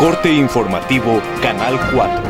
Corte informativo Canal 4.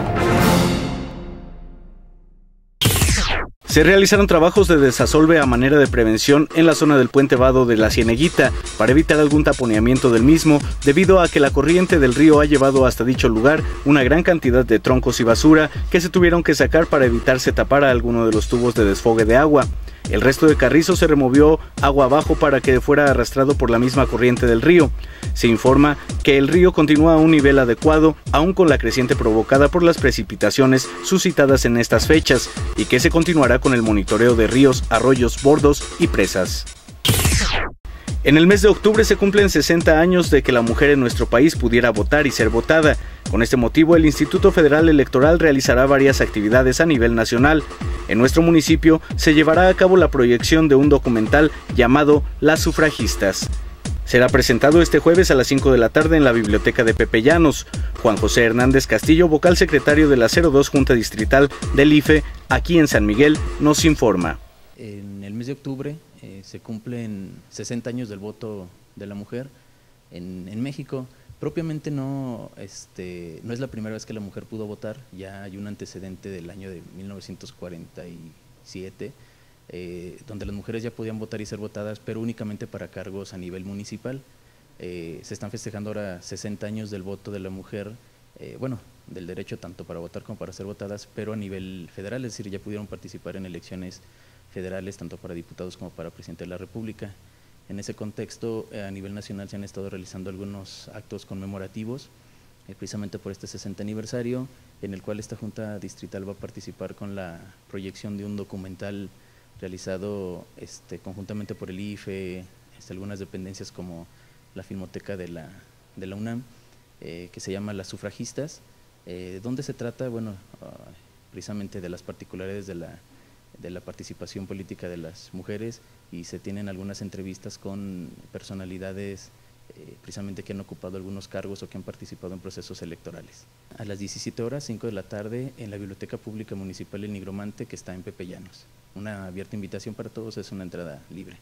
Se realizaron trabajos de desasolve a manera de prevención en la zona del puente vado de la Cieneguita para evitar algún taponeamiento del mismo debido a que la corriente del río ha llevado hasta dicho lugar una gran cantidad de troncos y basura que se tuvieron que sacar para evitar se tapara alguno de los tubos de desfogue de agua. El resto de carrizo se removió agua abajo para que fuera arrastrado por la misma corriente del río. Se informa que el río continúa a un nivel adecuado, aún con la creciente provocada por las precipitaciones suscitadas en estas fechas, y que se continuará con el monitoreo de ríos, arroyos, bordos y presas. En el mes de octubre se cumplen 60 años de que la mujer en nuestro país pudiera votar y ser votada. Con este motivo, el Instituto Federal Electoral realizará varias actividades a nivel nacional. En nuestro municipio se llevará a cabo la proyección de un documental llamado Las sufragistas. Será presentado este jueves a las 5 de la tarde en la biblioteca de Pepe Llanos. Juan José Hernández Castillo, vocal secretario de la 02 Junta Distrital del IFE, aquí en San Miguel, nos informa. En el mes de octubre eh, se cumplen 60 años del voto de la mujer en, México. Propiamente no, este, no es la primera vez que la mujer pudo votar, ya hay un antecedente del año de 1947, eh, donde las mujeres ya podían votar y ser votadas, pero únicamente para cargos a nivel municipal. Eh, se están festejando ahora 60 años del voto de la mujer, bueno, del derecho tanto para votar como para ser votadas, pero a nivel federal, es decir, ya pudieron participar en elecciones federales, tanto para diputados como para presidente de la República. En ese contexto, eh, a nivel nacional se han estado realizando algunos actos conmemorativos, eh, precisamente por este 60 aniversario, en el cual esta Junta Distrital va a participar con la proyección de un documental realizado este, conjuntamente por el IFE, este, algunas dependencias como la Filmoteca de la, UNAM, eh, que se llama Las Sufragistas, donde se trata, bueno, ah, precisamente de las particularidades de la de la participación política de las mujeres y se tienen algunas entrevistas con personalidades eh, precisamente que han ocupado algunos cargos o que han participado en procesos electorales. A las 17 horas, 5 de la tarde, en la Biblioteca Pública Municipal El Nigromante, que está en Pepe Llanos. Una abierta invitación para todos, es una entrada libre.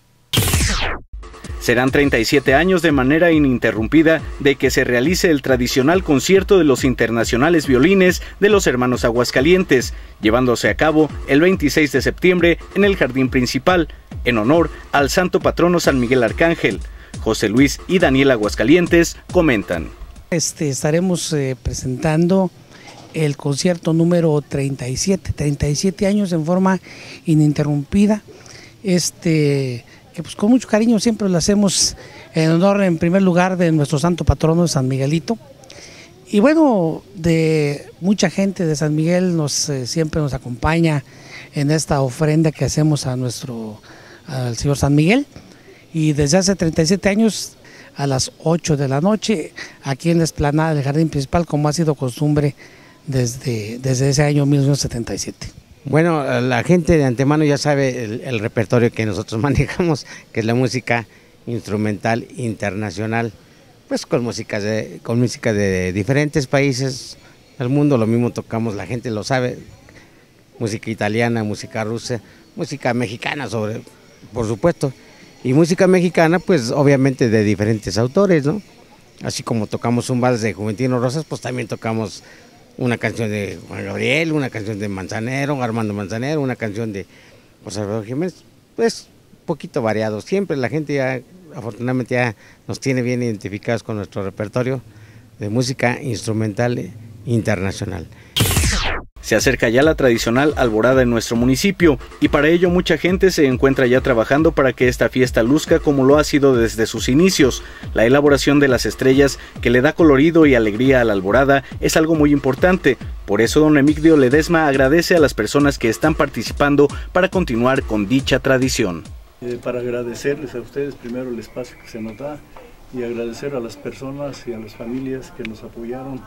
Serán 37 años de manera ininterrumpida de que se realice el tradicional concierto de los internacionales violines de los hermanos Aguascalientes, llevándose a cabo el 26 de septiembre en el jardín principal, en honor al santo patrono San Miguel Arcángel. José Luis y Daniel Aguascalientes comentan. Este, estaremos eh, presentando el concierto número 37, 37 años en forma ininterrumpida. Este, que pues con mucho cariño siempre lo hacemos en honor en primer lugar de nuestro santo patrono de San Miguelito. Y bueno, de mucha gente de San Miguel nos eh, siempre nos acompaña en esta ofrenda que hacemos a nuestro al Señor San Miguel. Y desde hace 37 años a las 8 de la noche aquí en la esplanada del jardín principal como ha sido costumbre desde, desde ese año 1977. Bueno, la gente de antemano ya sabe el, repertorio que nosotros manejamos, que es la música instrumental internacional, pues con música de, con música de diferentes países del mundo, lo mismo tocamos, la gente lo sabe, música italiana, música rusa, música mexicana sobre, por supuesto, y música mexicana pues obviamente de diferentes autores, ¿no? Así como tocamos un vals de Juventino Rosas, pues también tocamos una canción de Juan Gabriel, una canción de Manzanero, Armando Manzanero, una canción de José Alfredo Jiménez, pues poquito variado. Siempre la gente ya, afortunadamente ya nos tiene bien identificados con nuestro repertorio de música instrumental internacional. Se acerca ya la tradicional alborada en nuestro municipio y para ello mucha gente se encuentra ya trabajando para que esta fiesta luzca como lo ha sido desde sus inicios. La elaboración de las estrellas que le da colorido y alegría a la alborada es algo muy importante. Por eso don Emigdio Ledesma agradece a las personas que están participando para continuar con dicha tradición. Eh, para agradecerles a ustedes primero el espacio que se nos da y agradecer a las personas y a las familias que nos apoyaron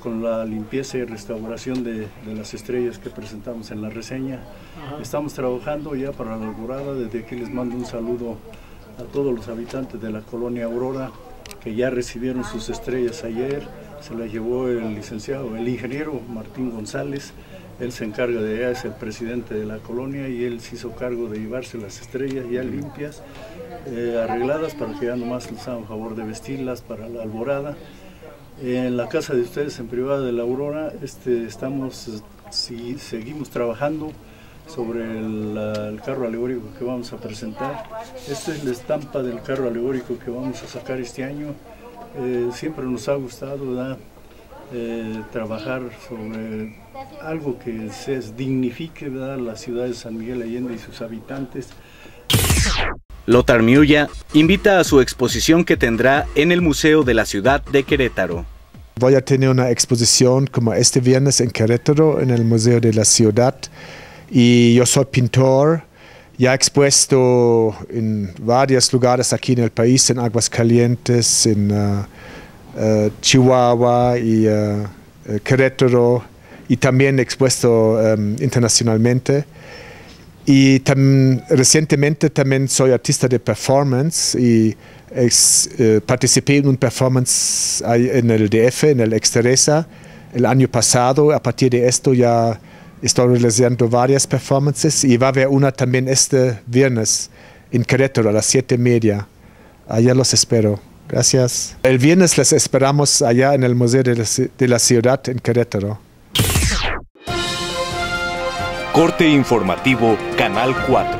con la limpieza y restauración de, las estrellas que presentamos en la reseña. Estamos trabajando ya para la alborada, desde aquí les mando un saludo a todos los habitantes de la colonia Aurora que ya recibieron sus estrellas ayer, se las llevó el licenciado, el ingeniero Martín González, él se encarga de ella, es el presidente de la colonia y él se hizo cargo de llevarse las estrellas ya limpias, eh, arregladas para que ya nomás les hagan favor de vestirlas para la alborada. En la casa de ustedes, en privada de la Aurora, este, estamos, si, seguimos trabajando sobre el, carro alegórico que vamos a presentar. Esta es la estampa del carro alegórico que vamos a sacar este año. Eh, siempre nos ha gustado eh, trabajar sobre algo que se dignifique la ciudad de San Miguel Allende y sus habitantes. Lothar Miulla invita a su exposición que tendrá en el Museo de la Ciudad de Querétaro. Voy a tener una exposición como este viernes en Querétaro, en el Museo de la Ciudad. Y yo soy pintor, ya expuesto en varios lugares aquí en el país, en Aguascalientes, en uh, uh, Chihuahua y uh, Querétaro, y también expuesto um, internacionalmente. Y recientemente también soy artista de performance y eh, participé en un performance en el DF, en el Exteresa, el año pasado. A partir de esto ya estoy realizando varias performances y va a haber una también este viernes en Querétaro a las siete y media. Allá los espero. Gracias. El viernes les esperamos allá en el Museo de la Ciudad en Querétaro. Corte informativo, Canal 4.